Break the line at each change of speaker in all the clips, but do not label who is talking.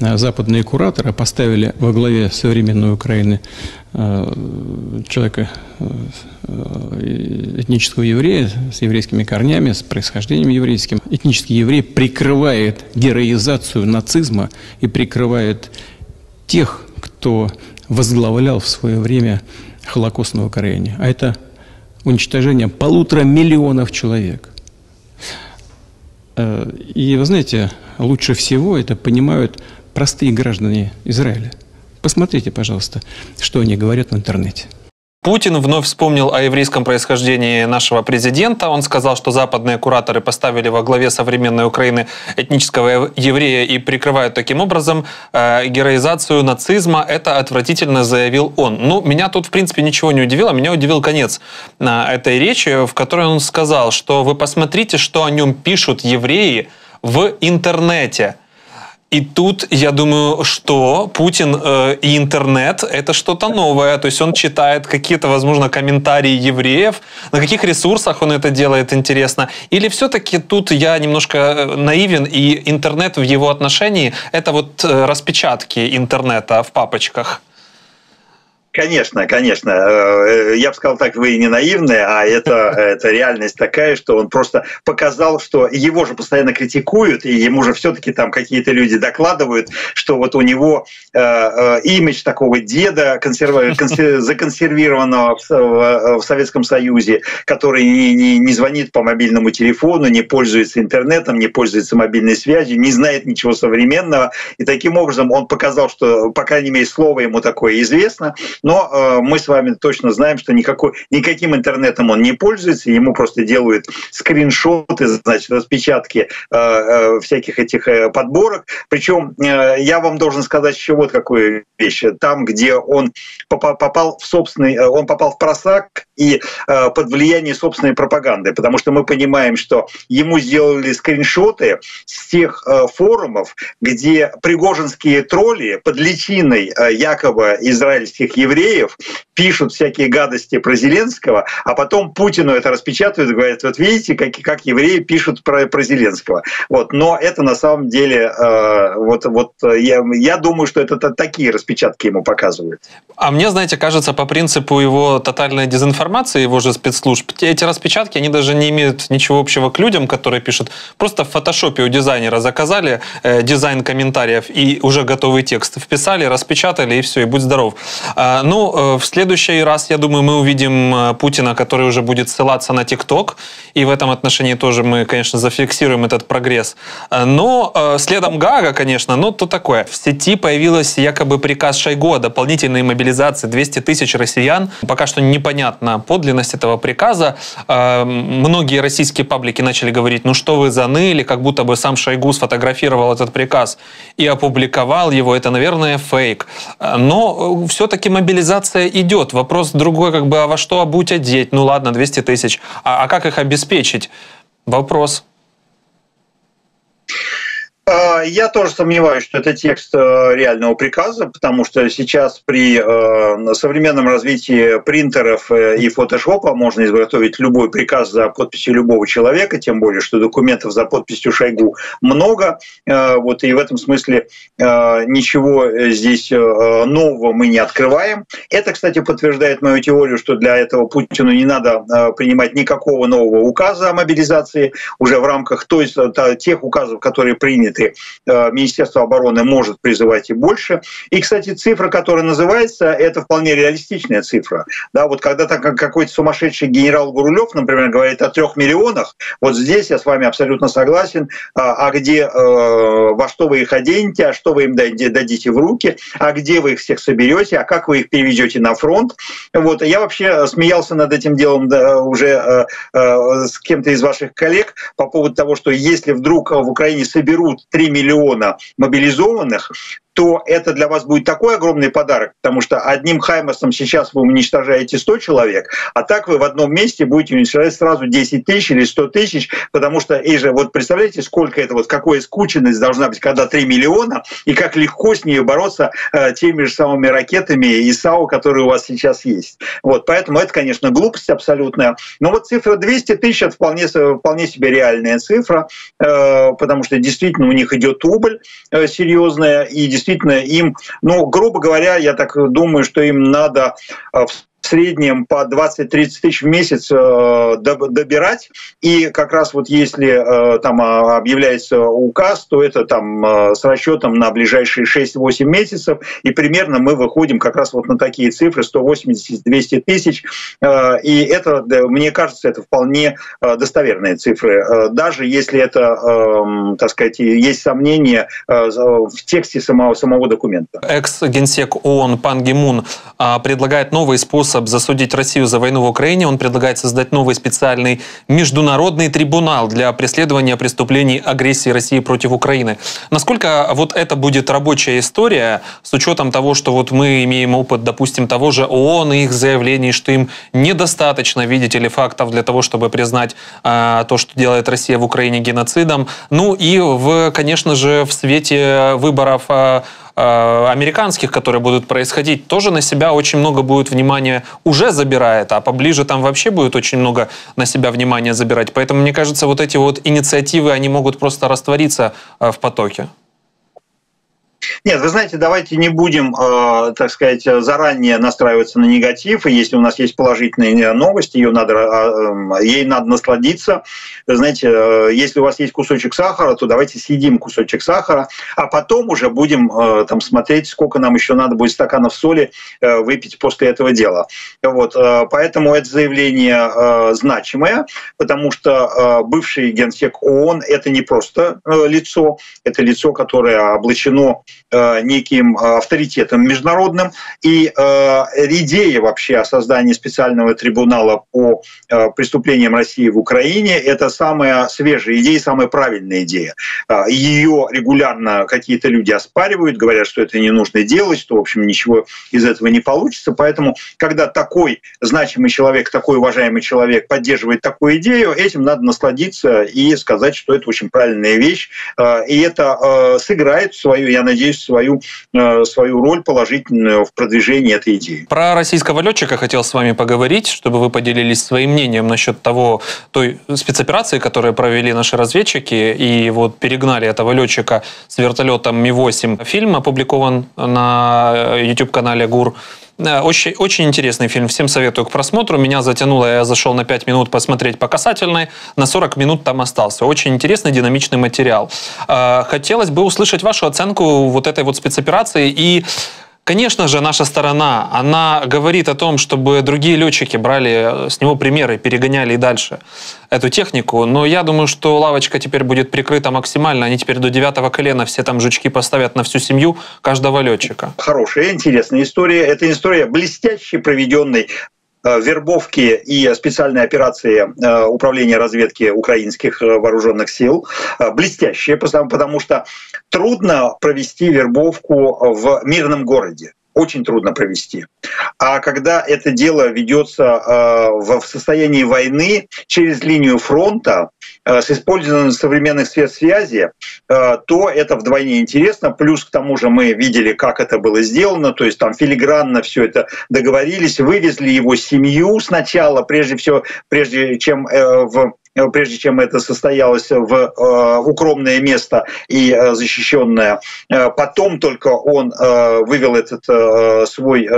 западные кураторы поставили во главе современной Украины человека этнического еврея с еврейскими корнями, с происхождением еврейским. Этнический еврей прикрывает героизацию нацизма и прикрывает тех, кто возглавлял в свое время холокостного укоренение. А это уничтожение полутора миллионов человек. Э, и вы знаете, лучше всего это понимают простые граждане Израиля. Посмотрите, пожалуйста, что они говорят в интернете.
Путин вновь вспомнил о еврейском происхождении нашего президента. Он сказал, что западные кураторы поставили во главе современной Украины этнического еврея и прикрывают таким образом э, героизацию нацизма. Это отвратительно заявил он. Ну, меня тут, в принципе, ничего не удивило. Меня удивил конец э, этой речи, в которой он сказал, что вы посмотрите, что о нем пишут евреи в интернете. И тут, я думаю, что Путин э, и интернет – это что-то новое. То есть он читает какие-то, возможно, комментарии евреев. На каких ресурсах он это делает, интересно. Или все-таки тут я немножко э, наивен, и интернет в его отношении – это вот э, распечатки интернета в папочках?
Конечно, конечно. Э, я бы сказал так, вы не наивные, а это, это реальность такая, что он просто показал, что его же постоянно критикуют, и ему же все-таки там какие-то люди докладывают, что вот у него э, э, имидж такого деда консерв... консер... законсервированного в, в, в Советском Союзе, который не, не, не звонит по мобильному телефону, не пользуется интернетом, не пользуется мобильной связью, не знает ничего современного. И таким образом он показал, что, по крайней мере, слово ему такое известно, но э, мы с вами точно знаем, что никакой, никаким интернетом он не пользуется, ему просто делают скриншоты, значит, распечатки э, э, всяких этих подборок. Причем я вам должен сказать еще вот какую вещь. Там, где он попал, в собственный, он попал в просак и э, под влияние собственной пропаганды, потому что мы понимаем, что ему сделали скриншоты с тех э, форумов, где пригожинские тролли под личиной э, якобы израильских евреев пишут всякие гадости про Зеленского, а потом Путину это распечатывают и говорят, вот видите, как, как евреи пишут про, про Зеленского. Вот. Но это на самом деле, э, вот, вот я, я думаю, что это такие распечатки ему показывают.
А мне, знаете, кажется, по принципу его тотальной дезинформации, его же спецслужб, эти распечатки, они даже не имеют ничего общего к людям, которые пишут. Просто в фотошопе у дизайнера заказали э, дизайн комментариев и уже готовый текст вписали, распечатали и все, и будь здоров. А, ну, э, в следующий раз, я думаю, мы увидим э, Путина, который уже будет ссылаться на ТикТок. И в этом отношении тоже мы, конечно, зафиксируем этот прогресс. Э, но следом Гага, конечно, ну, то такое. В сети появилась якобы приказ Шойгу о дополнительной мобилизации 200 тысяч россиян. Пока что непонятна подлинность этого приказа. Многие российские паблики начали говорить, ну что вы заныли, как будто бы сам Шойгу сфотографировал этот приказ и опубликовал его. Это, наверное, фейк. Но все-таки мобилизация мобилизация идет. Вопрос другой, как бы, а во что обуть одеть? Ну ладно, 200 тысяч. А, а как их обеспечить? Вопрос.
А, я тоже сомневаюсь, что это текст э, реального приказа, потому что сейчас при э, современном развитии принтеров э, и фотошопа можно изготовить любой приказ за подписью любого человека, тем более, что документов за подписью Шойгу много. Вот, и в этом смысле ничего здесь нового мы не открываем. Это, кстати, подтверждает мою теорию, что для этого Путину не надо принимать никакого нового указа о мобилизации уже в рамках той, тех указов, которые приняты моменты э, Министерство обороны может призывать и больше. И, кстати, цифра, которая называется, это вполне реалистичная цифра. Да, вот когда так какой-то сумасшедший генерал Гурулев, например, говорит о трех миллионах, вот здесь я с вами абсолютно согласен, а, а где, э, во что вы их оденете, а что вы им дадите в руки, а где вы их всех соберете, а как вы их переведете на фронт. Вот. Я вообще смеялся над этим делом уже э, с кем-то из ваших коллег по поводу того, что если вдруг в Украине соберут 3 миллиона мобилизованных, то это для вас будет такой огромный подарок, потому что одним Хаймерсом сейчас вы уничтожаете 100 человек, а так вы в одном месте будете уничтожать сразу 10 тысяч или 100 тысяч, потому что, и же, вот представляете, сколько это, вот какая скученность должна быть, когда 3 миллиона, и как легко с ней бороться э, теми же самыми ракетами и САУ, которые у вас сейчас есть. Вот, поэтому это, конечно, глупость абсолютная. Но вот цифра 200 тысяч — это вполне, вполне себе реальная цифра, э, потому что действительно у них идет убыль э, серьезная, и действительно им, ну, грубо говоря, я так думаю, что им надо э, в среднем по 20-30 тысяч в месяц э, добирать. И как раз вот если э, там а, объявляется указ, то это там э, с расчетом на ближайшие 6-8 месяцев. И примерно мы выходим как раз вот на такие цифры 180-200 тысяч. И это, мне кажется, это вполне достоверные цифры. Даже если это, эм, так сказать, есть сомнения в тексте самого, самого документа.
Экс-генсек ООН Пан Гимун а, предлагает новый способ способ засудить Россию за войну в Украине. Он предлагает создать новый специальный международный трибунал для преследования преступлений агрессии России против Украины. Насколько вот это будет рабочая история с учетом того, что вот мы имеем опыт, допустим, того же ООН и их заявлений, что им недостаточно, видите ли, фактов для того, чтобы признать э, то, что делает Россия в Украине геноцидом. Ну и, в, конечно же, в свете выборов э, американских, которые будут происходить, тоже на себя очень много будет внимания уже забирает, а поближе там вообще будет очень много на себя внимания забирать. Поэтому, мне кажется, вот эти вот инициативы, они могут просто раствориться э, в потоке.
Нет, вы знаете, давайте не будем, э, так сказать, заранее настраиваться на негатив. И если у нас есть положительные новости, ее надо, э, ей надо насладиться. Знаете, э, если у вас есть кусочек сахара, то давайте съедим кусочек сахара, а потом уже будем э, там смотреть, сколько нам еще надо будет стаканов соли э, выпить после этого дела. Вот, э, поэтому это заявление э, значимое, потому что э, бывший генсек ООН это не просто э, лицо, это лицо, которое облачено Э, неким э, авторитетом международным. И э, идея вообще о создании специального трибунала по преступлениям России в Украине – это самая свежая идея, самая правильная идея. Ее регулярно какие-то люди оспаривают, говорят, что это не нужно делать, что, в общем, ничего из этого не получится. Поэтому, когда такой значимый человек, такой уважаемый человек поддерживает такую идею, этим надо насладиться и сказать, что это очень правильная вещь. И это сыграет свою, я надеюсь, свою, э, свою роль положительную в продвижении этой идеи.
Про российского летчика хотел с вами поговорить, чтобы вы поделились своим мнением насчет того, той спецоперации, которую провели наши разведчики, и вот перегнали этого летчика с вертолетом Ми-8. Фильм опубликован на YouTube-канале ГУР. Очень, очень интересный фильм, всем советую к просмотру. Меня затянуло, я зашел на 5 минут посмотреть по касательной, на 40 минут там остался. Очень интересный, динамичный материал. А, хотелось бы услышать вашу оценку вот этой вот спецоперации и Конечно же, наша сторона, она говорит о том, чтобы другие летчики брали с него примеры, перегоняли и дальше эту технику. Но я думаю, что лавочка теперь будет прикрыта максимально. Они теперь до девятого колена все там жучки поставят на всю семью каждого летчика.
Хорошая, интересная история. Это история блестяще проведенной Э, вербовки и специальной операции э, управления разведки украинских э, вооруженных сил блестящие, потому что трудно провести вербовку в мирном городе очень трудно провести. А когда это дело ведется э, в состоянии войны через линию фронта э, с использованием современных средств связи, э, то это вдвойне интересно. Плюс к тому же мы видели, как это было сделано, то есть там филигранно все это договорились, вывезли его семью сначала, прежде всего, прежде чем в Э, прежде чем это состоялось в э, укромное место и э, защищенное. Потом только он вывел этот свой,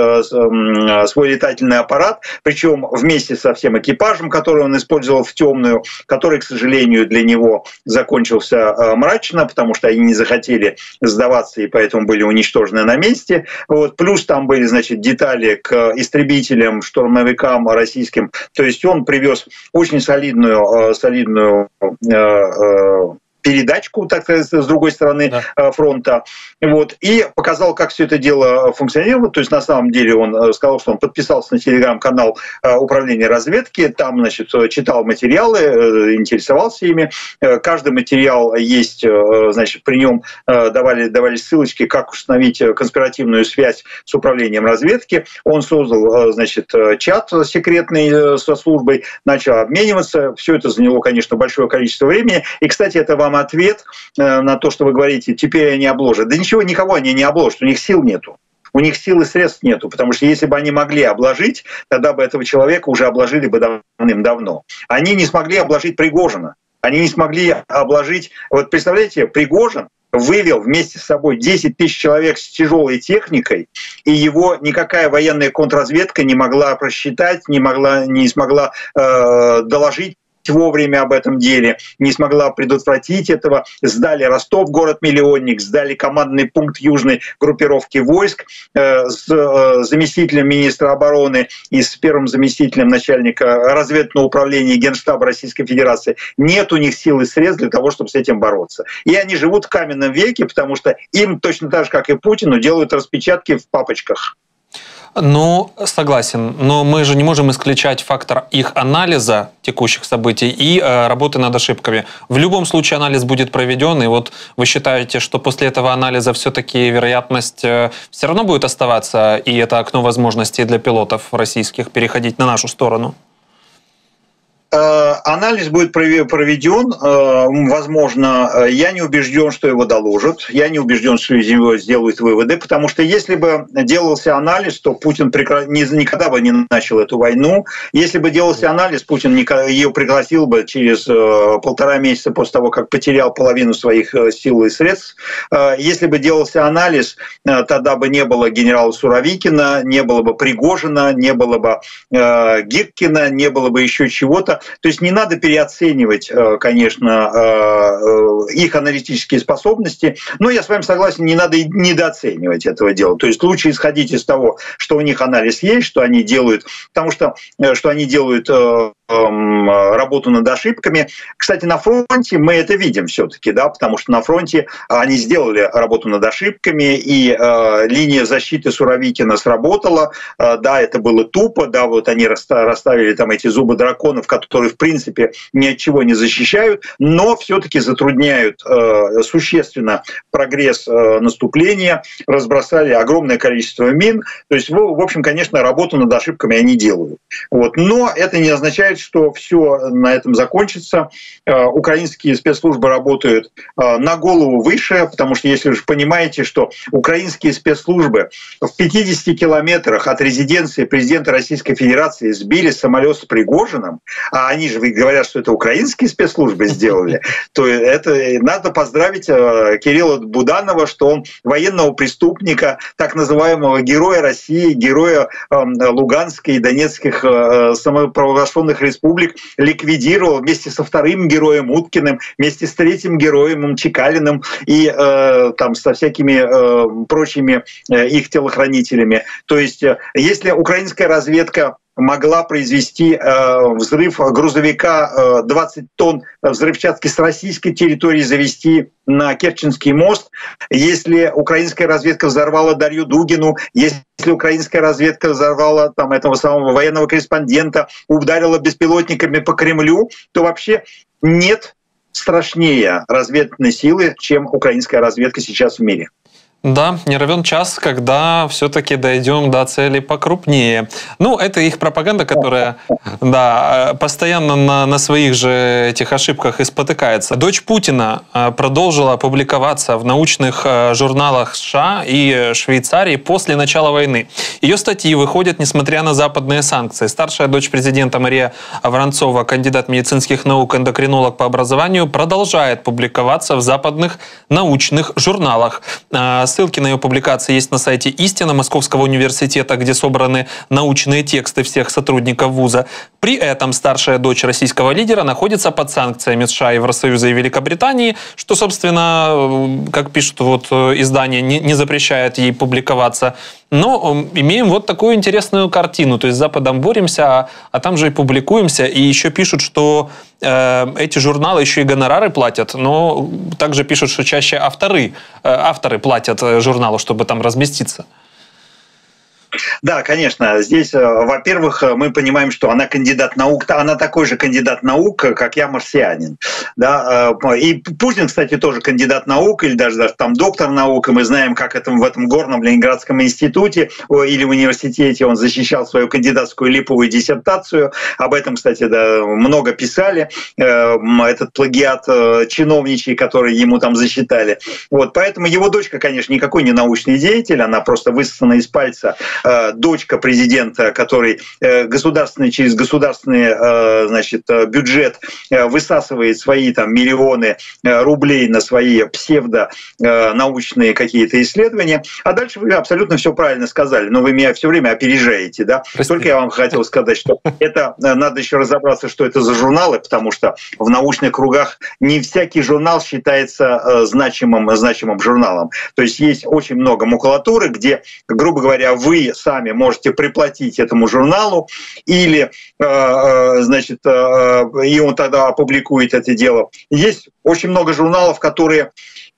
свой летательный аппарат, причем вместе со всем экипажем, который он использовал в темную, который, к сожалению, для него закончился мрачно, потому что они не захотели сдаваться и поэтому были уничтожены на месте. Вот. Плюс там были значит, детали к истребителям, штурмовикам российским. То есть он привез очень солидную солидную э, э, передачку, так сказать, с другой стороны да. Э, фронта. Вот, и показал, как все это дело функционирует. То есть, на самом деле, он э, сказал, что он подписался на телеграм-канал э, управления разведки, там, значит, читал материалы, интересовался ими. Каждый материал есть, значит, при нем давали, давали ссылочки, как установить конспиративную связь с управлением разведки. Он создал, значит, чат секретный со службой, начал обмениваться. Все это заняло, конечно, большое количество времени. И, кстати, это вам ответ э, на то, что вы говорите, теперь они обложат. Да ничего, никого они не обложат, у них сил нету. У них сил и средств нету, потому что если бы они могли обложить, тогда бы этого человека уже обложили бы давным-давно. Они не смогли обложить Пригожина. Они не смогли обложить... Вот представляете, Пригожин вывел вместе с собой 10 тысяч человек с тяжелой техникой, и его никакая военная контрразведка не могла просчитать, не, могла, не смогла э, доложить вовремя об этом деле, не смогла предотвратить этого. Сдали Ростов, город-миллионник, сдали командный пункт южной группировки войск э, с э, заместителем министра обороны и с первым заместителем начальника разведного управления Генштаба Российской Федерации. Нет у них сил и средств для того, чтобы с этим бороться. И они живут в каменном веке, потому что им точно так же, как и Путину, делают распечатки в папочках.
Ну, согласен. Но мы же не можем исключать фактор их анализа текущих событий и э, работы над ошибками. В любом случае анализ будет проведен, и вот вы считаете, что после этого анализа все-таки вероятность э, все равно будет оставаться, и это окно возможностей для пилотов российских переходить на нашу сторону?
Э, анализ будет проведен, э, возможно, э, я не убежден, что его доложат, я не убежден, что из него сделают выводы, потому что если бы делался анализ, то Путин никогда бы не начал эту войну. Если бы делался анализ, Путин ее пригласил бы через полтора месяца после того, как потерял половину своих сил и средств. Если бы делался анализ, тогда бы не было генерала Суровикина, не было бы Пригожина, не было бы Гиркина, не было бы еще чего-то. То есть не надо переоценивать, э, конечно, э, э, их аналитические способности, но я с вами согласен, не надо недооценивать этого дела. То есть лучше исходить из того, что у них анализ есть, что они делают, потому что что они делают работу над ошибками. Кстати, на фронте мы это видим все-таки, да, потому что на фронте они сделали работу над ошибками, и э, линия защиты Суровикина сработала. Э, да, это было тупо, да, вот они расставили там эти зубы драконов, которые которые, в принципе, ни от чего не защищают, но все-таки затрудняют э, существенно прогресс э, наступления, разбросали огромное количество мин. То есть, в общем, конечно, работу над ошибками они делают. Вот. Но это не означает, что все на этом закончится. Э, украинские спецслужбы работают на голову выше, потому что, если вы же понимаете, что украинские спецслужбы в 50 километрах от резиденции президента Российской Федерации сбили самолет с Пригожиным, а они же говорят, что это украинские спецслужбы сделали, то это надо поздравить э, Кирилла Буданова, что он военного преступника, так называемого героя России, героя эм, Луганской и Донецких э, самопровозглашенных республик ликвидировал вместе со вторым героем Уткиным, вместе с третьим героем Чекалиным и э, там со всякими прочими их телохранителями. То есть, если украинская разведка могла произвести э, взрыв грузовика э, 20 тонн взрывчатки с российской территории завести на Керченский мост, если украинская разведка взорвала Дарью Дугину, если украинская разведка взорвала там этого самого военного корреспондента, ударила беспилотниками по Кремлю, то вообще нет страшнее разведной силы, чем украинская разведка сейчас в мире.
Да, не равен час, когда все-таки дойдем до цели покрупнее. Ну, это их пропаганда, которая, да, постоянно на, на своих же этих ошибках и спотыкается. Дочь Путина э, продолжила публиковаться в научных э, журналах США и Швейцарии после начала войны. Ее статьи выходят, несмотря на западные санкции. Старшая дочь президента Мария Воронцова, кандидат медицинских наук, эндокринолог по образованию, продолжает публиковаться в западных научных журналах э, Ссылки на ее публикации есть на сайте Истина Московского университета, где собраны научные тексты всех сотрудников вуза. При этом старшая дочь российского лидера находится под санкциями США, Евросоюза и Великобритании, что, собственно, как пишут вот издание, не, не запрещает ей публиковаться Но имеем вот такую интересную картину. То есть с Западом боремся, а, а там же и публикуемся. И еще пишут, что э, эти журналы еще и гонорары платят. Но также пишут, что чаще авторы, э, авторы платят э, журналу, чтобы там разместиться.
Да, конечно. Здесь, э, во-первых, э, мы понимаем, что она кандидат наук, она такой же кандидат наук, как я марсианин. Да? Э, и Путин, кстати, тоже кандидат наук, или даже, даже там доктор наук, и мы знаем, как это в этом горном Ленинградском институте или в университете он защищал свою кандидатскую липовую диссертацию. Об этом, кстати, да, много писали. Этот плагиат чиновничий, который ему там засчитали. Вот, поэтому его дочка, конечно, никакой не научный деятель, она просто высосана из пальца Э, дочка президента, который э, государственный через государственный э, значит, бюджет высасывает свои там миллионы рублей на свои псевдо научные какие-то исследования. А дальше вы абсолютно все правильно сказали, но вы меня все время опережаете, да? Простите. Только я вам хотел сказать, что это надо еще разобраться, что это за журналы, потому что в научных кругах не всякий журнал считается значимым, значимым журналом. То есть есть очень много макулатуры, где, грубо говоря, вы сами можете приплатить этому журналу, или, э, э, значит, э, и он тогда опубликует это дело. Есть очень много журналов, которые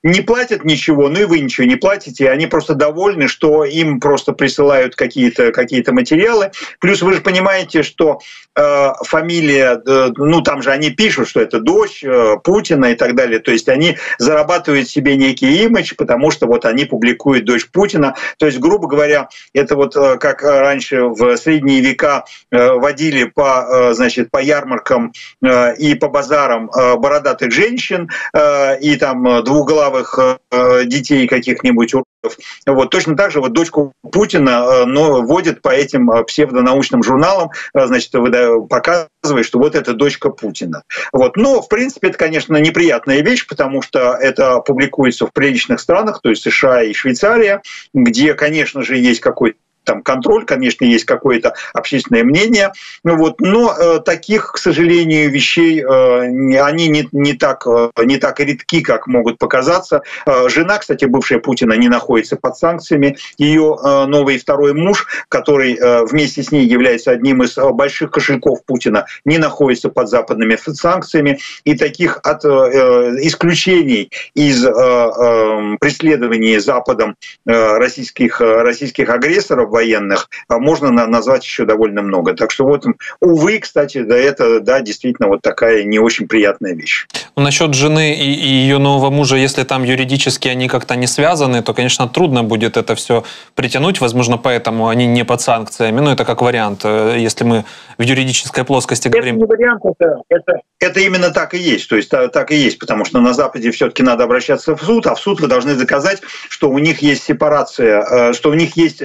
не платят ничего, ну и вы ничего не платите, они просто довольны, что им просто присылают какие-то какие материалы. Плюс вы же понимаете, что э, фамилия, э, ну там же они пишут, что это дочь э, Путина и так далее, то есть они зарабатывают себе некий имидж, потому что вот они публикуют дочь Путина. То есть, грубо говоря, это вот э, как раньше в средние века э, водили по, э, значит, по ярмаркам э, и по базарам э, бородатых женщин э, и там двухглавых правых э, детей каких-нибудь уродов. Вот точно так же вот дочку Путина э, но вводит по этим э, псевдонаучным журналам, значит, показывает, что вот это дочка Путина. Вот. Но, в принципе, это, конечно, неприятная вещь, потому что это публикуется в приличных странах, то есть США и Швейцария, где, конечно же, есть какой-то там контроль, конечно, есть какое-то общественное мнение, ну вот, но э, таких, к сожалению, вещей э, они не, не, так, э, не так редки, как могут показаться. Э, жена, кстати, бывшая Путина, не находится под санкциями. Ее э, новый второй муж, который э, вместе с ней является одним из э, больших кошельков Путина, не находится под западными санкциями. И таких от, э, э исключений из э, э, преследований Западом э, российских, э, российских агрессоров военных а можно назвать еще довольно много. Так что вот, увы, кстати, да, это, да, действительно вот такая не очень приятная вещь.
Ну, насчет жены и, и ее нового мужа, если там юридически они как-то не связаны, то, конечно, трудно будет это все притянуть. Возможно, поэтому они не под санкциями. Ну, это как вариант, э, если мы в юридической плоскости
это
говорим.
Не вариант, это, это, это именно так и есть. То есть так и есть, потому что на Западе все-таки надо обращаться в суд, а в суд вы должны доказать, что у них есть сепарация, э, что у них есть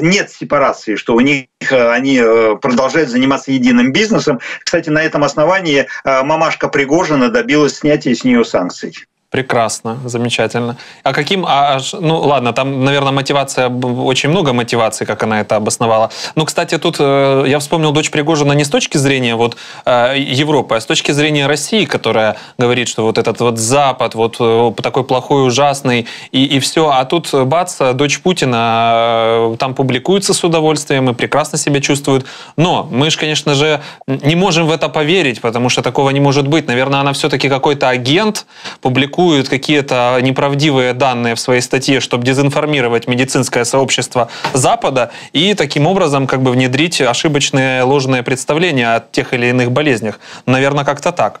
нет сепарации, что у них э, они э, продолжают заниматься единым бизнесом. Кстати, на этом основании мамашка Пригожина добилась снятия с нее санкций.
Прекрасно, замечательно. А каким, а, ну ладно, там, наверное, мотивация, очень много мотиваций, как она это обосновала. Ну, кстати, тут э, я вспомнил дочь Пригожина не с точки зрения вот э, Европы, а с точки зрения России, которая говорит, что вот этот вот Запад, вот э, такой плохой, ужасный, и, и все. А тут, бац, дочь Путина там публикуется с удовольствием и прекрасно себя чувствует. Но мы же, конечно же, не можем в это поверить, потому что такого не может быть. Наверное, она все-таки какой-то агент, публикует публикуют какие-то неправдивые данные в своей статье, чтобы дезинформировать медицинское сообщество Запада и таким образом как бы внедрить ошибочные ложные представления о тех или иных болезнях. Наверное, как-то так.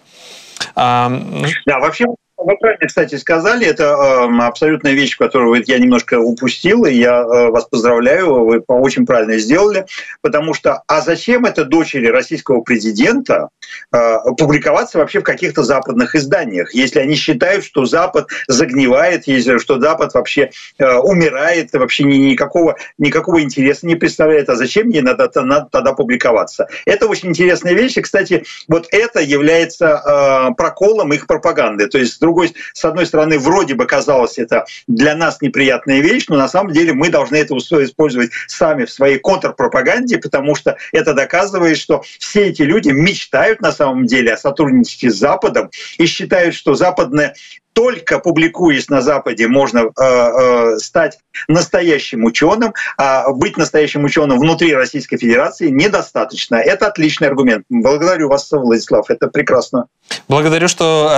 Да, вообще вы правильно, кстати, сказали, это э, абсолютная вещь, которую я немножко упустил, и я э, вас поздравляю, вы очень правильно сделали, потому что, а зачем это дочери российского президента э, публиковаться вообще в каких-то западных изданиях, если они считают, что Запад загнивает, если, что Запад вообще э, умирает, вообще ни, никакого, никакого интереса не представляет, а зачем ей надо, надо тогда публиковаться? Это очень интересная вещь, и, кстати, вот это является э, проколом их пропаганды, то есть, другой, с одной стороны, вроде бы казалось это для нас неприятная вещь, но на самом деле мы должны это использовать сами в своей контрпропаганде, потому что это доказывает, что все эти люди мечтают на самом деле о сотрудничестве с Западом и считают, что западное только публикуясь на Западе, можно э, э, стать настоящим ученым, а быть настоящим ученым внутри Российской Федерации недостаточно. Это отличный аргумент. Благодарю вас, Владислав, это прекрасно.
Благодарю, что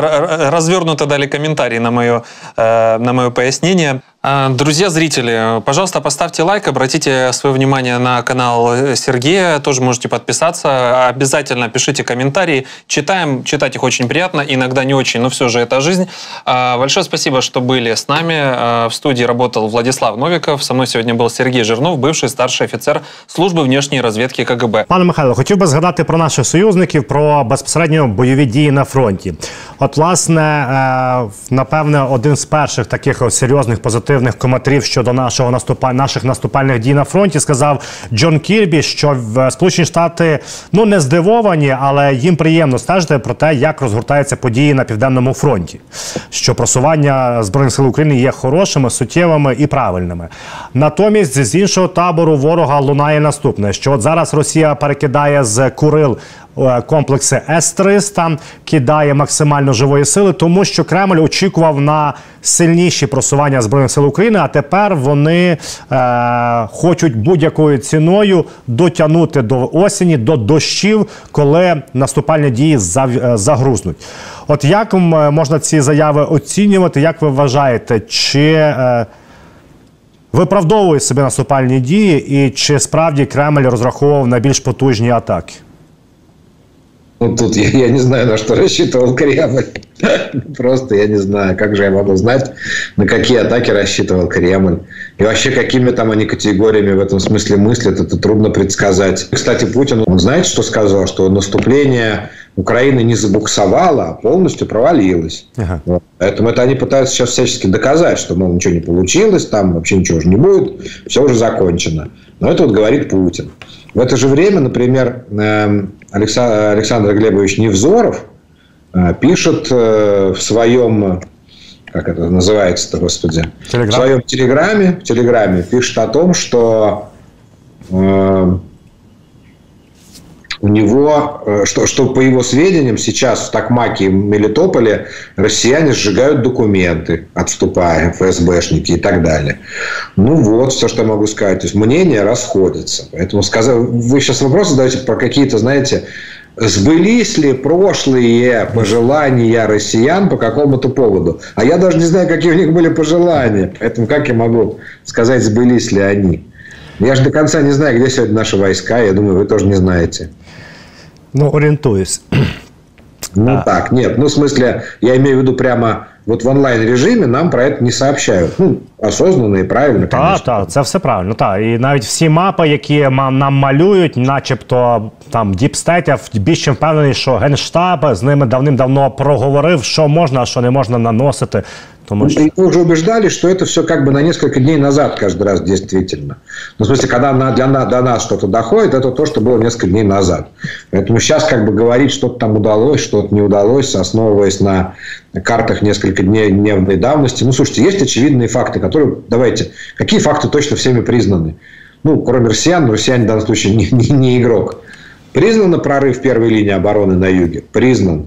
развернуто дали комментарий на мое, э, на мое пояснение. А, друзья зрители, пожалуйста, поставьте лайк, обратите свое внимание на канал Сергея, тоже можете подписаться, обязательно пишите комментарии, читаем, читать их очень приятно, иногда не очень, но все же это жизнь. А, большое спасибо, что были с нами. А, в студии работал Владислав Новиков, со мной сегодня был Сергей Жирнов, бывший старший офицер служби внешньої розвідки КГБ.
Пане Михайло, хотів би згадати про наших союзників, про безпосередньо бойові дії на фронті. От, власне, е, напевне, один з перших таких серйозних позитивних коментарів щодо нашого наступа... наших наступальних дій на фронті сказав Джон Кірбі, що в Сполучені Штати ну не здивовані, але їм приємно стежити про те, як розгортаються події на південному фронті. Що просування збройних сил України є хорошими, суттєвими і правильними. Натомість з іншого табору ворога лунає наступне: що от зараз Росія перекидає з Курил комплекси С-300, кидає максимально живої сили, тому що Кремль очікував на сильніші просування збройних сил України. А тепер вони е, хочуть будь-якою ціною дотягнути до осені, до дощів, коли наступальні дії е, загрузнуть. От як можна ці заяви оцінювати? Як ви вважаєте, чи е, виправдовує себе наступальні дії, і чи справді Кремль розраховував на більш потужні атаки?
Ну, тут я, я не знаю, на что рассчитывал Кремль. Просто я не знаю, как же я могу знать, на какие атаки рассчитывал Кремль. И вообще, какими там они категориями в этом смысле мыслят, это трудно предсказать. Кстати, Путин, он знаете, что сказал? Что наступление Украины не забуксовало, а полностью провалилось. Ага. Вот. Поэтому это они пытаются сейчас всячески доказать, что, мол, ничего не получилось, там вообще ничего уже не будет, все уже закончено. Но это вот говорит Путин. В это же время, например, эм, Александр Глебович Невзоров э, пишет э, в своем, как это называется-то, господи, Телеграм. в своем телеграме, в телеграме пишет о том, что э, у него, что, что по его сведениям, сейчас в Токмаке и Мелитополе россияне сжигают документы, отступая, ФСБшники и так далее. Ну вот, все, что я могу сказать. То есть, мнения расходятся. Поэтому сказал, вы сейчас вопрос задаете про какие-то, знаете, сбылись ли прошлые пожелания россиян по какому-то поводу. А я даже не знаю, какие у них были пожелания. Поэтому как я могу сказать, сбылись ли они? Я же до конца не знаю, где сегодня наши войска. Я думаю, вы тоже не знаете.
Ну, ориентуюсь.
Ну а. так, нет. Ну, в смысле, я имею в виду прямо вот в онлайн-режимі нам про це не сообщають. Ну, осознанно і правильно.
Так, так, це все правильно. Так. І навіть всі мапи, які нам малюють, начебто там діпстетя, більш впевнений, що Генштаб з ними давним-давно проговорив, що можна, а що не можна наносити.
Что... Мы уже убеждали, что это все как бы на несколько дней назад каждый раз действительно. Ну, в смысле, когда на, для, до нас что-то доходит, это то, что было несколько дней назад. Поэтому сейчас как бы говорить, что-то там удалось, что-то не удалось, основываясь на картах несколько дней дневной давности. Ну, слушайте, есть очевидные факты, которые... Давайте, какие факты точно всеми признаны? Ну, кроме россиян, но россияне в данном случае не, не, не игрок. Признано прорыв первой линии обороны на юге? Признан.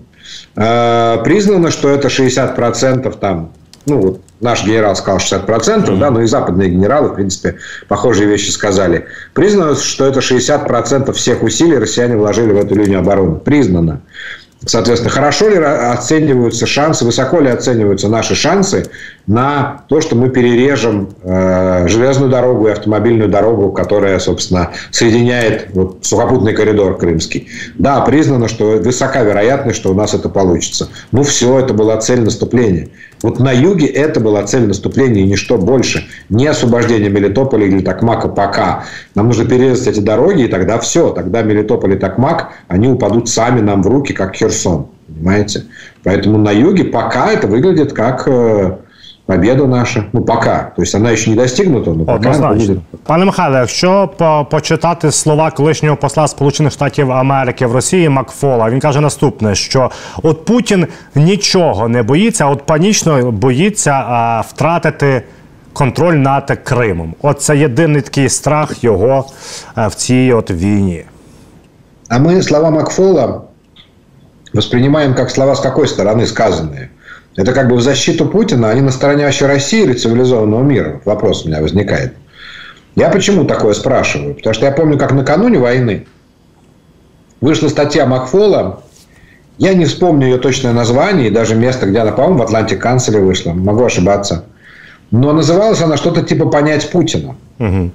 Э, признано, что это 60% там ну, вот наш генерал сказал 60%, mm-hmm. да, но и западные генералы, в принципе, похожие вещи сказали. Признано, что это 60% всех усилий россияне вложили в эту линию обороны. Признано. Соответственно, хорошо ли оцениваются шансы, высоко ли оцениваются наши шансы на то, что мы перережем э, железную дорогу и автомобильную дорогу, которая, собственно, соединяет вот, сухопутный коридор крымский. Да, признано, что высока вероятность, что у нас это получится. Ну, все, это была цель наступления. Вот на юге это была цель наступления и ничто больше. Не освобождение Мелитополя или Токмака пока. Нам нужно перерезать эти дороги, и тогда все. Тогда Мелитополь и Токмак, они упадут сами нам в руки, как Херсон. Понимаете? Поэтому на юге пока это выглядит как э, победа наша. Ну, пока. То есть она ще не достигнута, но пока
Однозначно. буде. Пане Михайле, якщо почитати слова колишнього посла Сполучених Штатів Америки в Росії Макфола, він каже наступне: що от Путін нічого не боїться, а от панічно боїться а, втратити. Контроль над Кримом. От це єдиний такий страх його в цій от війні.
А мы слова Макфола воспринимаем как слова с какой стороны сказанные. Это как бы в защиту Путина, они на стороне вообще России или цивилизованного мира? Вопрос у меня возникает. Я почему такое спрашиваю? Потому что я помню, как накануне войны вышла статья Макфола, я не вспомню ее точное название и даже место, где она, по-моему, в Атлантик канцлере вышла, могу ошибаться. Но называлась она что-то типа «Понять Путина». Угу.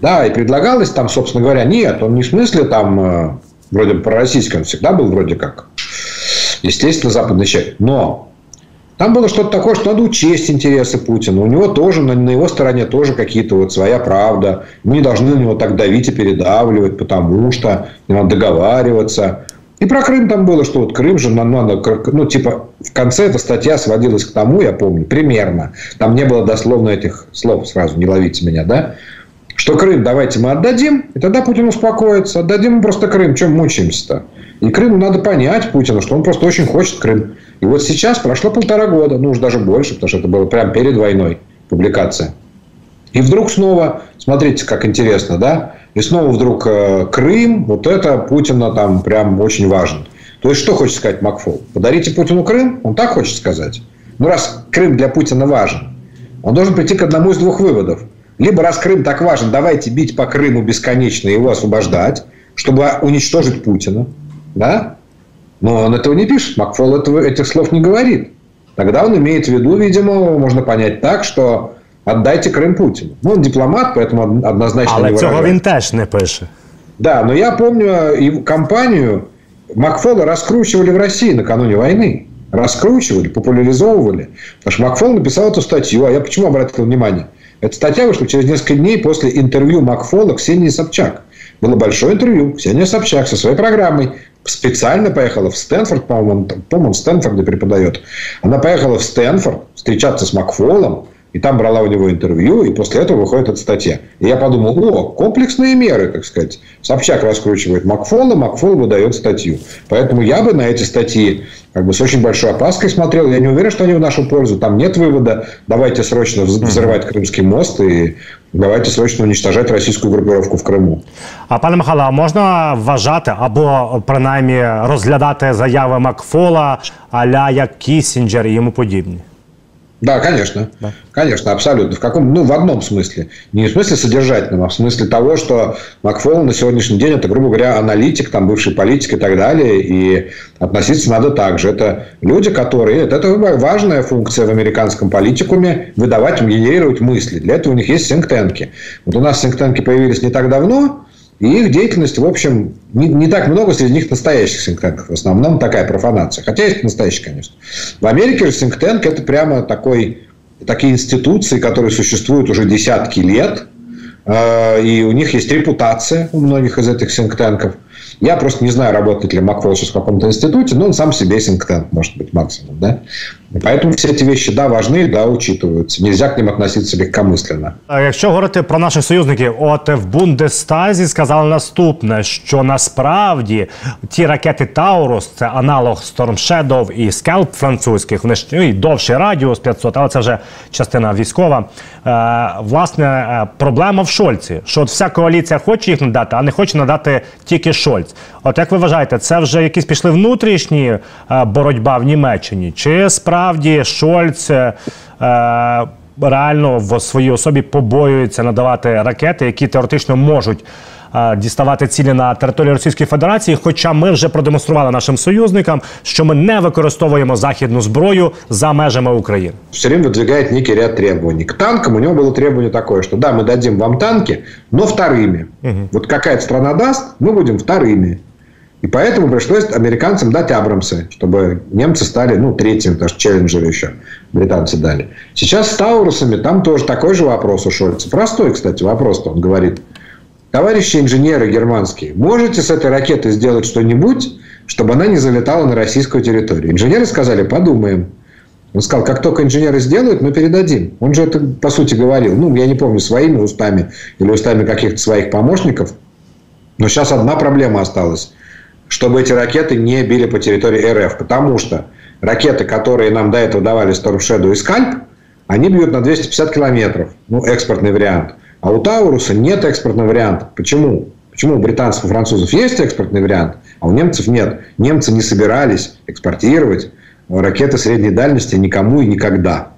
Да, и предлагалось там, собственно говоря, нет, он не в смысле там э, вроде пророссийский, он всегда был вроде как, естественно, западный человек. Но там было что-то такое, что надо учесть интересы Путина. У него тоже, на, на его стороне тоже какие-то вот своя правда. Мы не должны на него так давить и передавливать, потому что надо договариваться. И про Крым там было, что вот Крым же надо, ну, типа, в конце эта статья сводилась к тому, я помню, примерно. Там не было дословно этих слов, сразу не ловите меня, да? Что Крым давайте мы отдадим, и тогда Путин успокоится. Отдадим ему просто Крым, чем мучаемся-то? И Крыму надо понять Путина, что он просто очень хочет Крым. И вот сейчас прошло полтора года, ну уж даже больше, потому что это было прямо перед войной публикация. И вдруг снова, смотрите, как интересно, да? И снова вдруг э, Крым, вот это Путина там прям очень важен. То есть, что хочет сказать Макфол? Подарите Путину Крым? Он так хочет сказать. Ну, раз Крым для Путина важен, он должен прийти к одному из двух выводов. Либо, раз Крым так важен, давайте бить по Крыму бесконечно и его освобождать, чтобы уничтожить Путина. Да? Но он этого не пишет. Макфол этого, этих слов не говорит. Тогда он имеет в виду, видимо, можно понять так, что отдайте Крым Путину. Ну, он дипломат, поэтому однозначно
Але не цього він теж не пише.
Да, но я помню и компанию Макфола раскручивали в России накануне войны. Раскручивали, популяризовывали. Потому что Макфол написал эту статью. А я почему обратил внимание? Эта статья вышла через несколько дней после интервью Макфола Ксении Собчак. Было большое интервью. Ксения Собчак со своей программой специально поехала в Стэнфорд, по-моему, по-моему, в Стэнфорде преподает. Она поехала в Стэнфорд встречаться с Макфолом, и там брала у него интервью, и после этого выходит эта статья. И я подумал, о, комплексные меры, так сказать. Собчак раскручивает Макфола, Макфол выдает статью. Поэтому я бы на эти статьи как бы с очень большой опаской смотрел. Я не уверен, что они в нашу пользу. Там нет вывода, давайте срочно взрывать Крымский мост и давайте срочно уничтожать російську групировку в Криму.
А пане Михайло, а можна вважати або принаймні розглядати заяви Макфола, аля як Кісінджер і йому подібні?
Да, конечно. Да. Конечно, абсолютно. В каком, ну, в одном смысле. Не в смысле содержательном, а в смысле того, что Макфол на сегодняшний день это, грубо говоря, аналитик, там, бывший политик и так далее. И относиться надо так же. Это люди, которые... Это, это важная функция в американском политикуме выдавать, генерировать мысли. Для этого у них есть синктенки. Вот у нас синктенки появились не так давно, и их деятельность, в общем, не, не так много среди них настоящих синктенков. В основном такая профанация. Хотя есть настоящие, конечно. В Америке же синктенк – это прямо такой, такие институции, которые существуют уже десятки лет. Э, и у них есть репутация у многих из этих синктенков. Я просто не знаю, работает ли Макфол сейчас в каком-то институте, но он сам себе синктенк, может быть, максимум. Да? Поэтому все эти вещи, да, важны, да, учитываются. Нельзя к ним относиться легкомысленно.
Якщо говорити про наших союзників, от в Бундестазі сказали наступне: що насправді ті ракети Таурус, це аналог Storm Shadow і Скелп французьких, вони ж ну, і довший радіус 500, але це вже частина військова. Е, власне, проблема в Шольці, що от вся коаліція хоче їх надати, а не хоче надати тільки Шольц. От як ви вважаєте, це вже якісь пішли внутрішні е, боротьба в Німеччині? Чи справді Шольц е, реально в своїй особі побоюється надавати ракети, які теоретично можуть діставати цілі на території Російської Федерації. Хоча ми вже продемонстрували нашим союзникам, що ми не використовуємо західну зброю за межами України.
Все время выдвигает некий ряд требований. К танкам у него было требование такое, что да, мы дадим вам танки, но вторыми. Угу. Вот какая-то страна даст, мы будем вторыми. И поэтому пришлось американцам дать Абрамсы, чтобы немцы стали, ну, третьим, потому что челленджеры еще британцы дали. Сейчас с Таурусами там тоже такой же вопрос у Шольца. Простой, кстати, вопрос-то. Он говорит, Товарищи инженеры германские, можете с этой ракетой сделать что-нибудь, чтобы она не залетала на российскую территорию? Инженеры сказали, подумаем. Он сказал, как только инженеры сделают, мы передадим. Он же это, по сути, говорил. Ну, я не помню, своими устами или устами каких-то своих помощников. Но сейчас одна проблема осталась. Чтобы эти ракеты не били по территории РФ. Потому что ракеты, которые нам до этого давали Storm Shadow и Скальп, они бьют на 250 километров. Ну, экспортный вариант. А у Тауруса нет экспортного варианта. Почему? Почему у британцев и французов есть экспортный вариант, а у немцев нет? Немцы не собирались экспортировать ракеты средней дальности никому и никогда.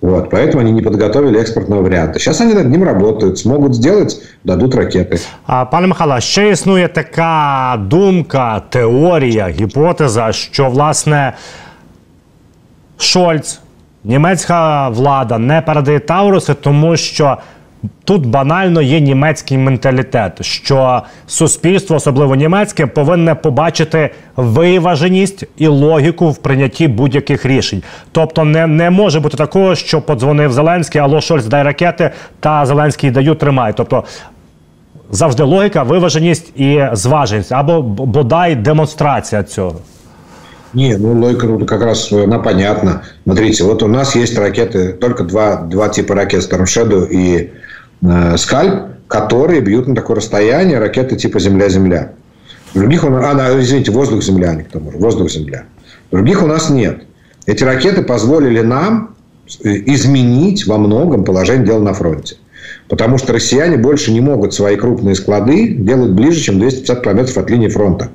Вот, поэтому они не подготовили экспортного варианта. Сейчас они над ним работают, смогут сделать, дадуть ракети.
А пане Михайло, ще існує така думка, теорія, гіпотеза, що власне Шольц, німецька влада не передає Тауруси, тому що тут банально є німецький менталітет, що суспільство, особливо німецьке, повинне побачити виваженість і логіку в прийнятті будь-яких рішень. Тобто, не, не може бути такого, що подзвонив Зеленський, алло, Шольц, дай ракети, та Зеленський даю, тримай. Тобто завжди логіка, виваженість і зваженість, або бодай демонстрація цього.
Не, ну логика ну, как раз она понятна. Смотрите, вот у нас есть ракеты, только два, два типа ракет Storm э, Скальп, которые бьют на такое расстояние ракеты типа Земля-Земля. Других нас, а, да, извините, воздух-Земля, они к тому же, воздух-Земля. Других у нас нет. Эти ракеты позволили нам изменить во многом положение дел на фронте. Потому что россияне больше не могут свои крупные склады делать ближе, чем 250 километров от линии фронта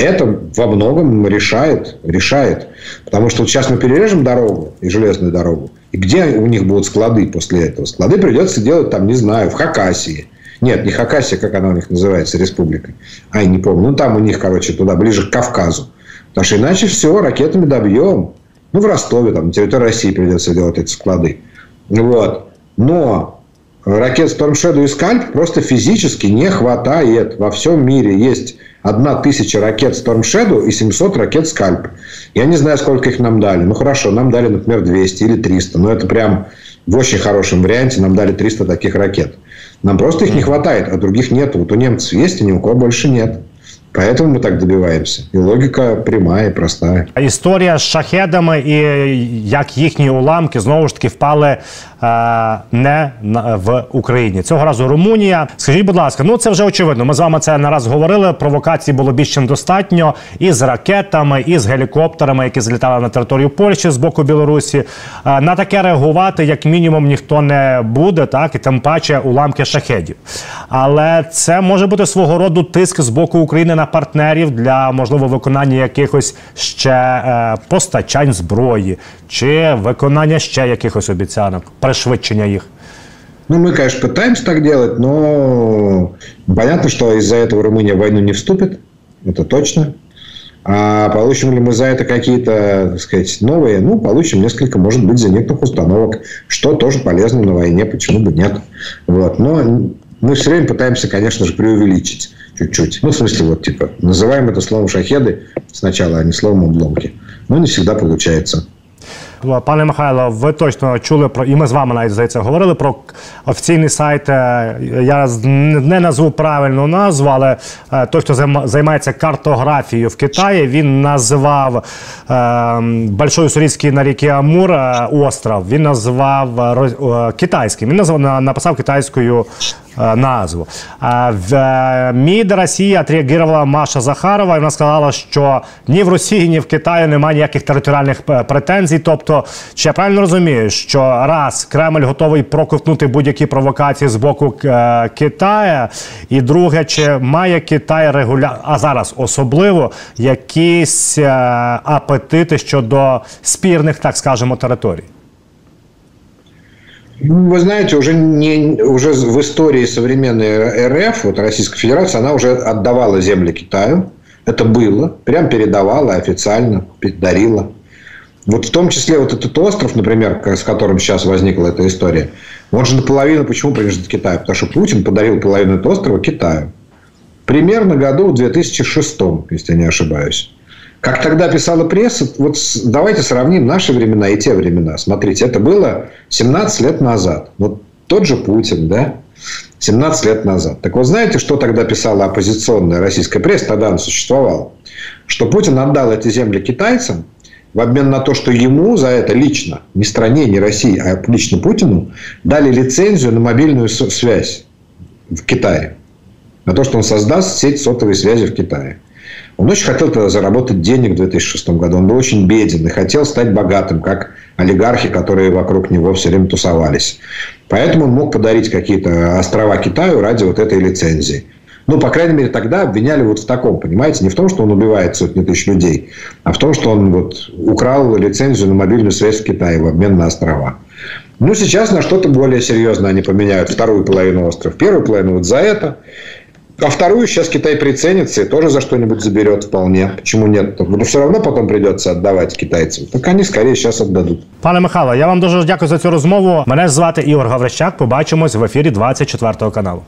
это во многом решает, решает. Потому что вот сейчас мы перережем дорогу и железную дорогу. И где у них будут склады после этого? Склады придется делать там, не знаю, в Хакасии. Нет, не Хакасия, как она у них называется, республикой. Ай, не помню. Ну, там у них, короче, туда, ближе к Кавказу. Потому что иначе все, ракетами добьем. Ну, в Ростове, там, на территории России придется делать эти склады. Вот. Но ракет Storm Shadow и Scalp просто физически не хватает. Во всем мире есть одна тысяча ракет Storm Shadow и 700 ракет Scalp. Я не знаю, сколько их нам дали. Ну, хорошо, нам дали, например, 200 или 300. Но это прям в очень хорошем варианте нам дали 300 таких ракет. Нам просто их не хватает, а других нет. Вот у немцев есть, а ни у кого больше нет. Поэтому мы так добиваємося. І логіка пряма і проста.
Історія з шахедами і як їхні уламки знову ж таки впали е, не в Україні. Цього разу Румунія. Скажіть, будь ласка, ну це вже очевидно. Ми з вами це не раз говорили. Провокацій було більш чим достатньо і з ракетами, і з гелікоптерами, які злітали на територію Польщі з боку Білорусі. Е, на таке реагувати, як мінімум, ніхто не буде, так і тим паче уламки шахедів. Але це може бути свого роду тиск з боку України на партнерів для можливо виконання якихось ще е, постачань зброї чи виконання ще якихось обіцянок, пришвидшення їх.
Ну, мы, конечно, пытаемся так делать, но понятно, что из-за этого Румыния в войну не вступит. Это точно. А получим ли мы за это какие-то, так сказать, новые? Ну, получим несколько, может быть, зенитных установок, что тоже полезно на войне, почему бы нет. Вот. Но мы все время пытаемся, конечно же, преувеличить чуть-чуть. Ну, в смысле, вот, типа, называем это словом шахеды сначала, а не словом обломки. Но не всегда получается.
Пане Михайло, ви точно чули про, і ми з вами навіть здається, говорили про офіційний сайт. Е, я не назву правильну назву, але е, той, хто займається картографією в Китаї, він називав е, Большой Уссурийський на ріки Амур е, остров. Він назвав е, китайським. Він назвав написав китайською Е, назву. В е, МІД Росії отреагувала Маша Захарова. і Вона сказала, що ні в Росії, ні в Китаї немає ніяких територіальних е, претензій. Тобто, чи я правильно розумію, що раз Кремль готовий проковтнути будь-які провокації з боку Китаю, і друге, чи має Китай регуля... а зараз особливо якісь апетити щодо спірних, так скажемо, територій?
Вы знаете, уже, не, уже в истории современной РФ, вот Российской Федерации, она уже отдавала земли Китаю. Это было. Прям передавала официально, дарила. Вот в том числе вот этот остров, например, с которым сейчас возникла эта история, он же наполовину почему принадлежит Китаю? Потому что Путин подарил половину этого острова Китаю. Примерно году в 2006, если я не ошибаюсь. Как тогда писала пресса, вот давайте сравним наши времена и те времена. Смотрите, это было 17 лет назад. Вот тот же Путин, да? 17 лет назад. Так вот, знаете, что тогда писала оппозиционная российская пресса? Тогда она существовала. Что Путин отдал эти земли китайцам в обмен на то, что ему за это лично, не стране, не России, а лично Путину, дали лицензию на мобильную связь в Китае. На то, что он создаст сеть сотовой связи в Китае. Он очень хотел тогда заработать денег в 2006 году. Он был очень беден и хотел стать богатым, как олигархи, которые вокруг него все время тусовались. Поэтому он мог подарить какие-то острова Китаю ради вот этой лицензии. Ну, по крайней мере, тогда обвиняли вот в таком, понимаете, не в том, что он убивает сотни тысяч людей, а в том, что он вот украл лицензию на мобильную связь в Китае в обмен на острова. Ну, сейчас на что-то более серьезное они поменяют вторую половину острова. Первую половину вот за это. А вторую сейчас Китай приценится и тоже за что-нибудь заберет вполне. Почему нет? Но все равно потом придется отдавать китайцам. Так они скорее сейчас отдадут.
Пане Михайло, я вам дуже дякую за цю розмову. Мене звати Ігор Гаврищак. Побачимось в ефірі 24 каналу.